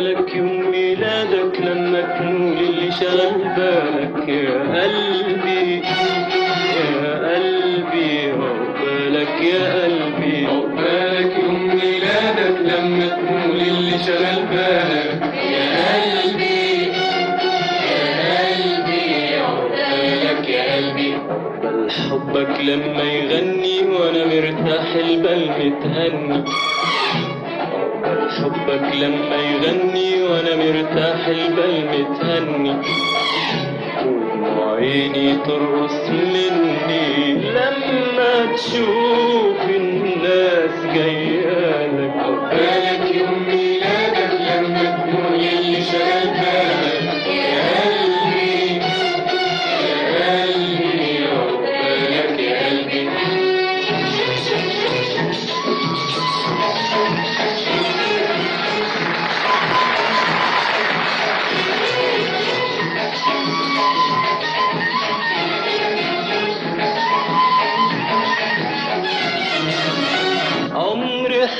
عقبالك يوم ميلادك لما تنول اللي شغل بالك. يا قلبي يا قلبي عقبالك يا قلبي. عقبالك يوم ميلادك لما تقول اللي شغل بالك. يا قلبي يا قلبي عقبالك يا قلبي. حبك لما يغني وأنا مرتاح البال متهني حبك لما يغني وأنا مرتاح البال متهني وعيني ترقص مني لما تشوف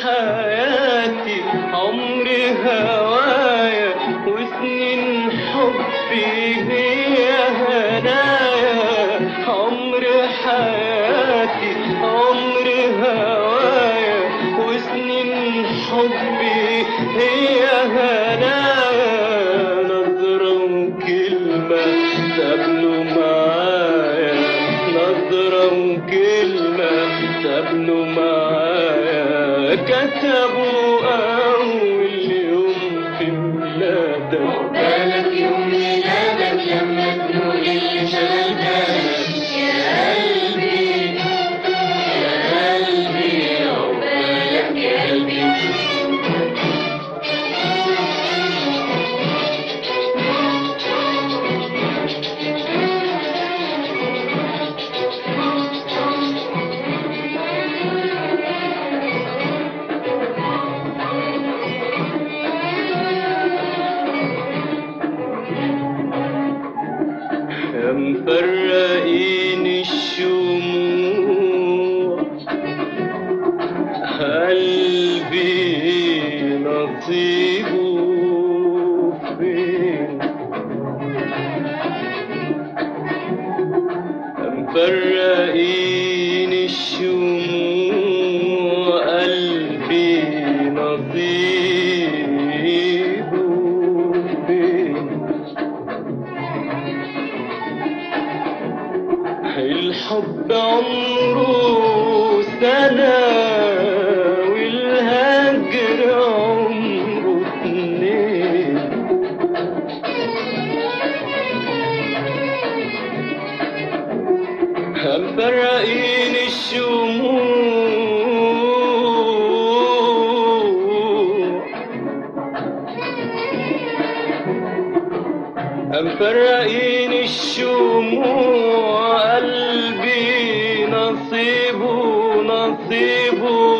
حياتي عمر معايا كتبوا يا مفرقين الشموع قلبي نصيبه فين يا مفرقين الشموع. مفرقين الشموع قلبي نصيبه نصيبه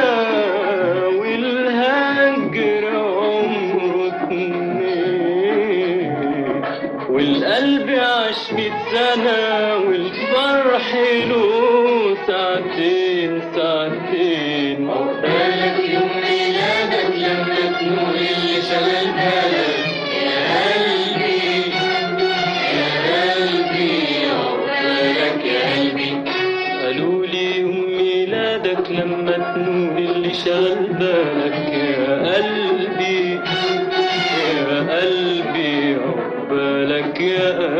والقلب عاش ميت سنة والفرح له ساعتين ساعتين عقبالك يوم ميلادك لما تنور اللي شغل بالك يا قلبي يا قلبي عقبالك يا قلبي. قالوا لي يوم ميلادك لما تنور اللي شغل بالك يا قلبي يا